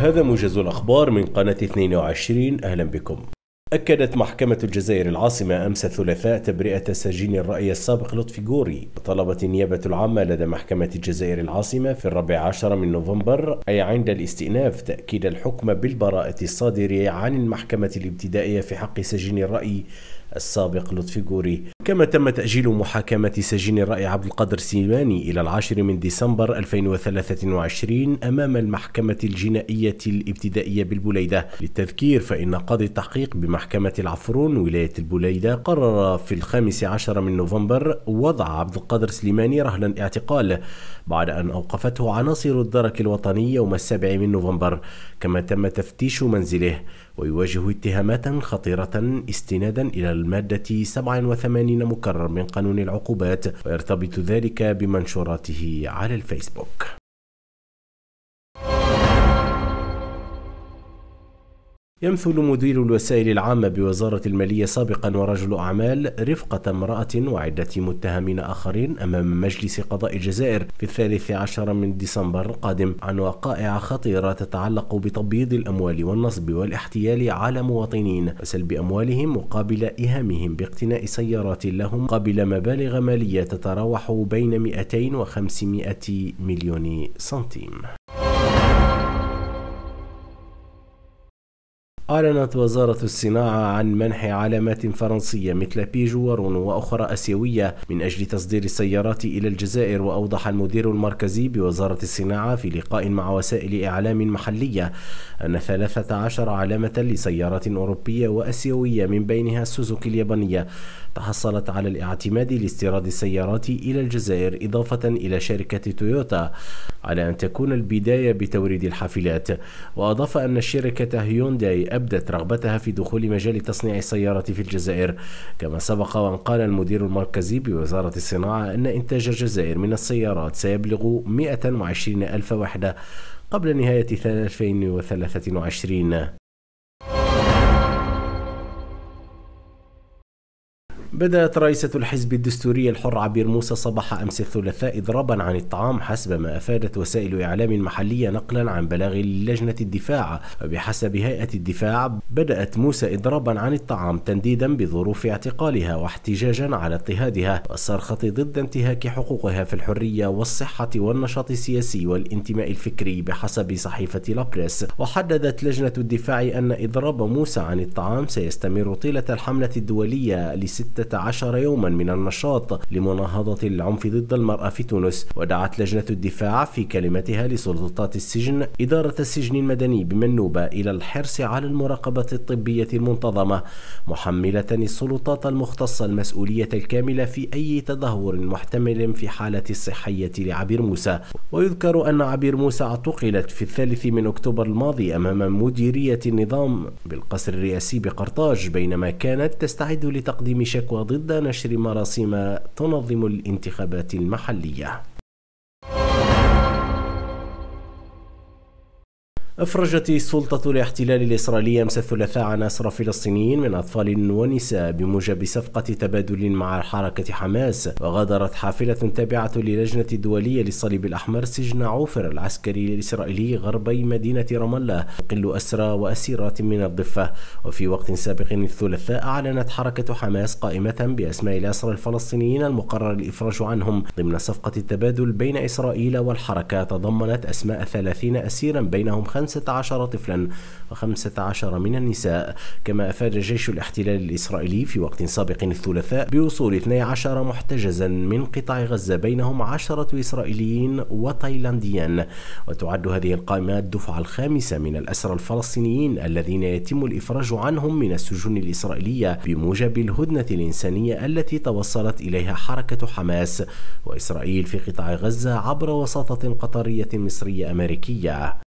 هذا موجز الأخبار من قناة 22 أهلا بكم. أكدت محكمة الجزائر العاصمة أمس الثلاثاء تبرئة سجين الرأي السابق لطفي غوري وطلبت النيابة العامة لدى محكمة الجزائر العاصمة في الرابع عشر من نوفمبر أي عند الاستئناف تأكيد الحكم بالبراءة الصادر عن المحكمة الابتدائية في حق سجين الرأي السابق لطفي غوري. كما تم تأجيل محاكمة سجين الرأي عبد القادر سيماني إلى العاشر من ديسمبر 2023 أمام المحكمة الجنائية الابتدائية بالبليدة. للتذكير فإن قاضي التحقيق بمحكمة العفرون ولاية البليدة قرر في الخامس عشر من نوفمبر وضع عبد القادر سليماني رهنا اعتقال بعد أن أوقفته عناصر الدرك الوطني يوم السابع من نوفمبر. كما تم تفتيش منزله ويواجه اتهامات خطيرة استنادا إلى المادة 87 مكرر من قانون العقوبات ويرتبط ذلك بمنشوراته على الفيسبوك. يمثل مدير الوسائل العامة بوزارة المالية سابقا ورجل أعمال رفقة امرأة وعدة متهمين آخرين أمام مجلس قضاء الجزائر في الثالث عشر من ديسمبر القادم عن وقائع خطيرة تتعلق بتبييض الأموال والنصب والاحتيال على مواطنين وسلب أموالهم مقابل إيهامهم باقتناء سيارات لهم قبل مبالغ مالية تتراوح بين 200 و 500 مليون سنتيم. أعلنت وزارة الصناعة عن منح علامات فرنسية مثل بيجو ورونو وأخرى أسيوية من أجل تصدير السيارات إلى الجزائر وأوضح المدير المركزي بوزارة الصناعة في لقاء مع وسائل إعلام محلية أن 13 علامة لسيارات أوروبية وأسيوية من بينها سوزوكي اليابانية تحصلت على الاعتماد لاستيراد السيارات إلى الجزائر إضافة إلى شركة تويوتا على أن تكون البداية بتوريد الحافلات. وأضاف أن الشركة هيونداي أبدت رغبتها في دخول مجال تصنيع السيارات في الجزائر. كما سبق وأن قال المدير المركزي بوزارة الصناعة أن إنتاج الجزائر من السيارات سيبلغ 120 ألف وحدة قبل نهاية 2023 بدأت رئيسة الحزب الدستوري الحر عبير موسى صباح أمس الثلاثاء إضرابا عن الطعام حسب ما أفادت وسائل إعلام محلية نقلا عن بلاغ لجنة الدفاع. وبحسب هيئة الدفاع بدأت موسى إضرابا عن الطعام تنديدا بظروف اعتقالها واحتجاجا على اضطهادها. والصرخة ضد انتهاك حقوقها في الحرية والصحة والنشاط السياسي والانتماء الفكري بحسب صحيفة لابريس. وحددت لجنة الدفاع أن إضراب موسى عن الطعام سيستمر طيلة الحملة الدولية لستة عشر يوما من النشاط لمناهضة العنف ضد المرأة في تونس ودعت لجنة الدفاع في كلمتها لسلطات السجن إدارة السجن المدني بمنوبة إلى الحرص على المراقبة الطبية المنتظمة محملة السلطات المختصة المسؤولية الكاملة في أي تدهور محتمل في حالة الصحية لعبير موسى. ويذكر أن عبير موسى اعتقلت في الثالث من أكتوبر الماضي أمام مديرية النظام بالقصر الرئاسي بقرطاج بينما كانت تستعد لتقديم شكوى ضد نشر مراسم تنظم الانتخابات المحلية. أفرجت سلطة الاحتلال الإسرائيلي أمس الثلاثاء عن أسرى فلسطينيين من أطفال ونساء بموجب صفقة تبادل مع حركة حماس وغادرت حافلة تابعة للجنة الدولية للصليب الأحمر سجن عوفر العسكري الإسرائيلي غربي مدينة رام الله تقل أسرى وأسيرات من الضفة. وفي وقت سابق الثلاثاء أعلنت حركة حماس قائمة بأسماء الأسرى الفلسطينيين المقرر الإفراج عنهم. ضمن صفقة التبادل بين إسرائيل والحركة تضمنت أسماء ثلاثين أسيرا بينهم خمس 15 طفلا و15 من النساء. كما أفاد جيش الاحتلال الإسرائيلي في وقت سابق الثلاثاء بوصول 12 محتجزا من قطاع غزة بينهم عشرة إسرائيليين وتايلانديين. وتعد هذه القائمة الدفعة الخامسة من الأسرى الفلسطينيين الذين يتم الإفراج عنهم من السجون الإسرائيلية بموجب الهدنة الإنسانية التي توصلت إليها حركة حماس وإسرائيل في قطاع غزة عبر وساطة قطرية مصرية أمريكية.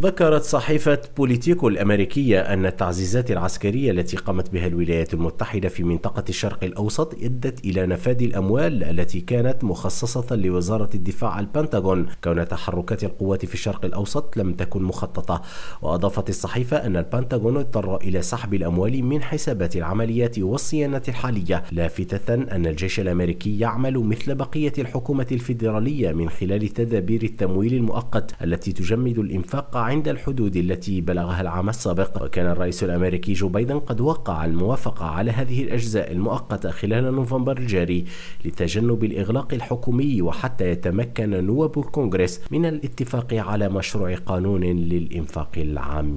ذكرت صحيفة بوليتيكو الأمريكية أن التعزيزات العسكرية التي قامت بها الولايات المتحدة في منطقة الشرق الأوسط أدت إلى نفاذ الأموال التي كانت مخصصة لوزارة الدفاع البنتاغون. كون تحركات القوات في الشرق الأوسط لم تكن مخططة. وأضافت الصحيفة أن البنتاغون اضطر إلى سحب الأموال من حسابات العمليات والصيانة الحالية. لافتة أن الجيش الأمريكي يعمل مثل بقية الحكومة الفيدرالية من خلال تدابير التمويل المؤقت التي تجمد الإنفاق عند الحدود التي بلغها العام السابق وكان الرئيس الأمريكي جو بايدن قد وقع الموافقة على هذه الأجزاء المؤقتة خلال نوفمبر الجاري لتجنب الإغلاق الحكومي وحتى يتمكن نواب الكونغرس من الاتفاق على مشروع قانون للإنفاق العام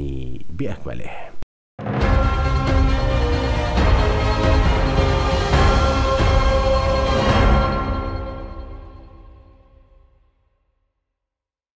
بأكمله.